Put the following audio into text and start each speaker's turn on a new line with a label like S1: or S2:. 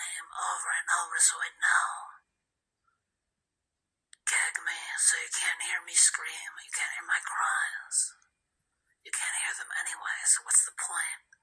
S1: name over and over so I know. Gag me so you can't hear me scream. You can't hear my cries. You can't hear them anyway, so what's the point?